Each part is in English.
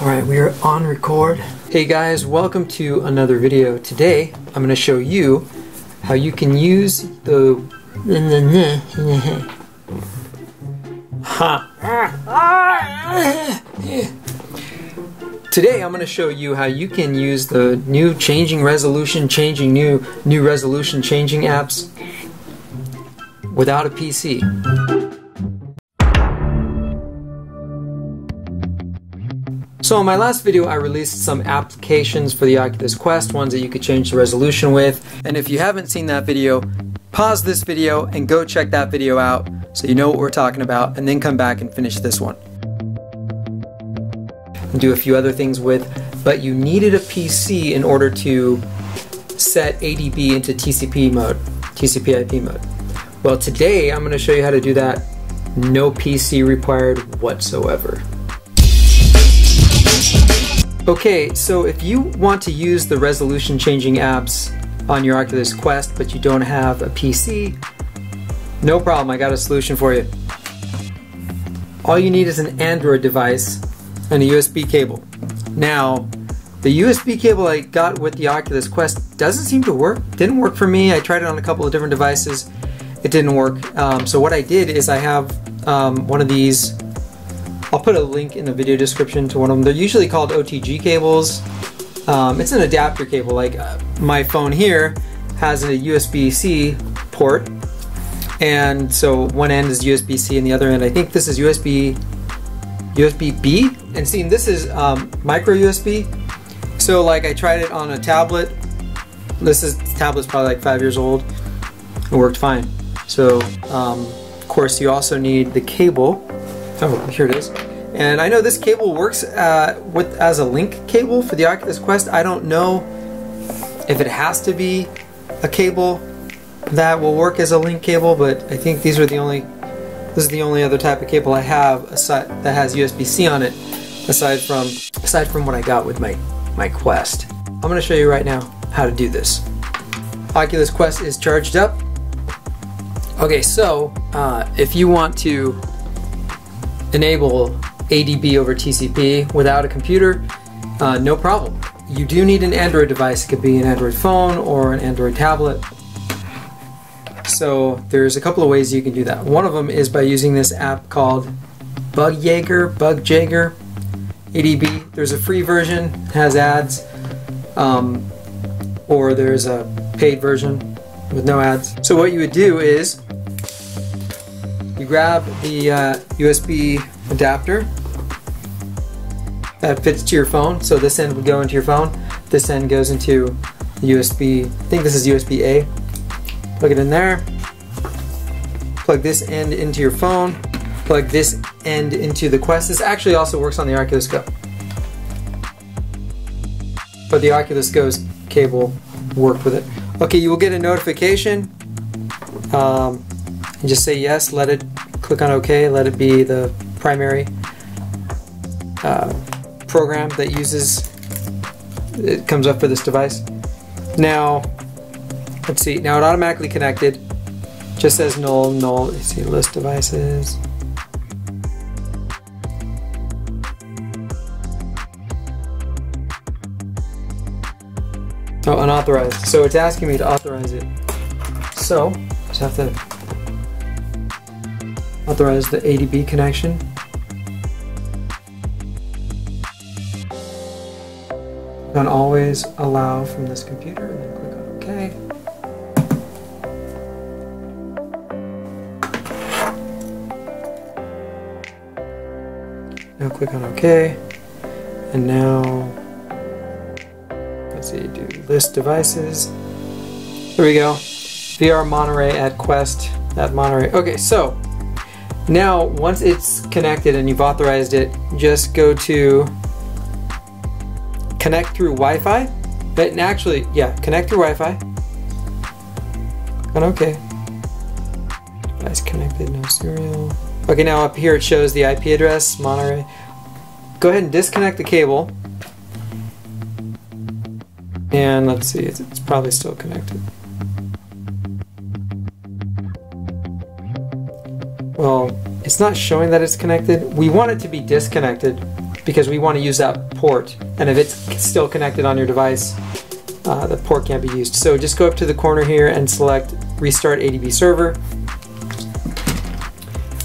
Alright, we are on record. Hey guys, welcome to another video. Today, I'm going to show you how you can use the... Today I'm going to show you how you can use the new changing resolution, changing new new resolution changing apps without a PC. So in my last video I released some applications for the Oculus Quest, ones that you could change the resolution with. And if you haven't seen that video, pause this video and go check that video out so you know what we're talking about and then come back and finish this one. And do a few other things with, but you needed a PC in order to set ADB into TCP mode, TCP IP mode. Well today I'm going to show you how to do that no PC required whatsoever. Okay, so if you want to use the resolution changing apps on your Oculus Quest but you don't have a PC, no problem, I got a solution for you. All you need is an Android device and a USB cable. Now, the USB cable I got with the Oculus Quest doesn't seem to work. Didn't work for me. I tried it on a couple of different devices. It didn't work. Um, so what I did is I have um, one of these I'll put a link in the video description to one of them. They're usually called OTG cables. Um, it's an adapter cable. Like uh, my phone here has a USB-C port, and so one end is USB-C and the other end, I think this is USB USB-B. And see, this is um, micro USB. So like I tried it on a tablet. This is tablet's probably like five years old. It worked fine. So um, of course you also need the cable Oh, here it is. And I know this cable works uh, with as a link cable for the Oculus Quest. I don't know if it has to be a cable that will work as a link cable, but I think these are the only this is the only other type of cable I have aside, that has USB-C on it, aside from aside from what I got with my my Quest. I'm going to show you right now how to do this. Oculus Quest is charged up. Okay, so uh, if you want to enable ADB over TCP without a computer, uh, no problem. You do need an Android device. It could be an Android phone or an Android tablet. So there's a couple of ways you can do that. One of them is by using this app called Bugjaeger, Bugjaeger, ADB. There's a free version, has ads, um, or there's a paid version with no ads. So what you would do is you grab the uh, USB adapter that fits to your phone. So this end would go into your phone. This end goes into USB, I think this is USB A. Plug it in there. Plug this end into your phone. Plug this end into the Quest. This actually also works on the Oculus Go. But the Oculus Go's cable worked with it. Okay, you will get a notification. Um, and just say yes, let it, click on OK, let it be the primary uh, program that uses, it comes up for this device. Now, let's see, now it automatically connected, just says null, null, let's see, list devices. Oh, unauthorized. So it's asking me to authorize it. So, just have to authorize the ADB connection. And always allow from this computer and then click on OK. Now click on OK. And now, let's see, do list devices. There we go. VR Monterey at Quest at Monterey. Okay, so now, once it's connected and you've authorized it, just go to connect through Wi-Fi. But actually, yeah, connect through Wi-Fi. And okay. Device connected, no serial. Okay, now up here it shows the IP address, Monterey. Go ahead and disconnect the cable. And let's see, it's, it's probably still connected. Well, it's not showing that it's connected. We want it to be disconnected because we want to use that port. And if it's still connected on your device, uh, the port can't be used. So just go up to the corner here and select Restart ADB Server.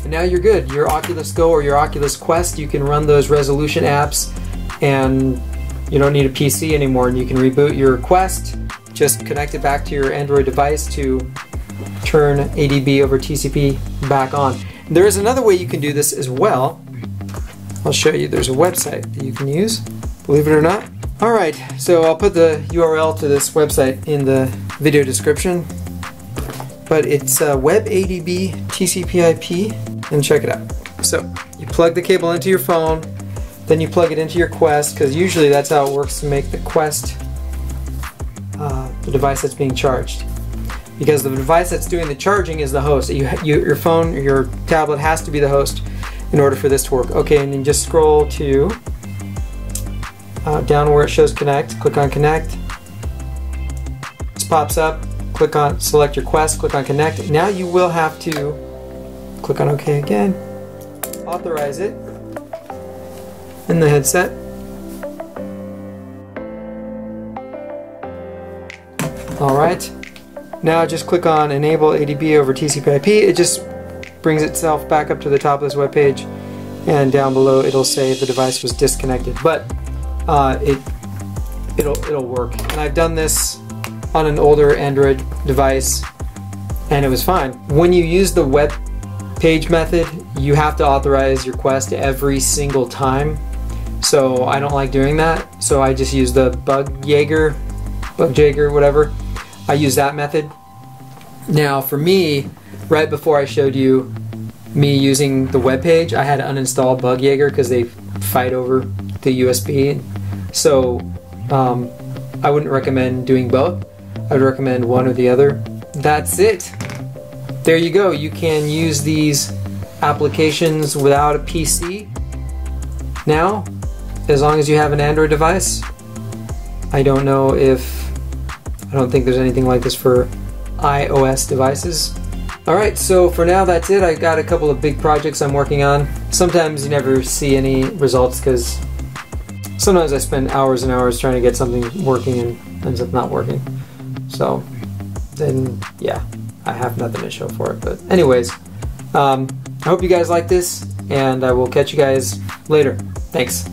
And now you're good. Your Oculus Go or your Oculus Quest, you can run those resolution apps and you don't need a PC anymore and you can reboot your Quest, just connect it back to your Android device to turn ADB over TCP back on. There is another way you can do this as well. I'll show you. There's a website that you can use, believe it or not. Alright, so I'll put the URL to this website in the video description. But it's uh, WebADB TCP IP, and check it out. So, you plug the cable into your phone, then you plug it into your Quest, because usually that's how it works to make the Quest uh, the device that's being charged. Because the device that's doing the charging is the host. You, you, your phone or your tablet has to be the host in order for this to work. Okay, and then just scroll to uh, down where it shows connect, click on connect. This pops up, click on select your quest, click on connect. Now you will have to click on OK again, authorize it in the headset. Alright, now just click on enable ADB over TCP IP. It just brings itself back up to the top of this web page and down below it'll say the device was disconnected. But uh, it it'll it'll work. And I've done this on an older Android device, and it was fine. When you use the web page method, you have to authorize your Quest every single time. So I don't like doing that. So I just use the Bug Jaeger, Bug Jaeger, whatever. I use that method. Now for me, right before I showed you me using the web page, I had to uninstall Bug Jaeger because they fight over the USB so um, I wouldn't recommend doing both. I would recommend one or the other. That's it. There you go. You can use these applications without a PC. Now, as long as you have an Android device, I don't know if, I don't think there's anything like this for iOS devices. Alright, so for now that's it. I got a couple of big projects I'm working on. Sometimes you never see any results because sometimes I spend hours and hours trying to get something working and ends up not working. So then, yeah, I have nothing to show for it. But anyways, um, I hope you guys like this, and I will catch you guys later. Thanks.